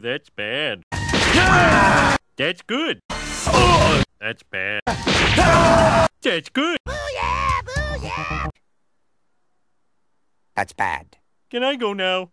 that's bad. That's good. That's bad. That's good. That's bad. Can I go now?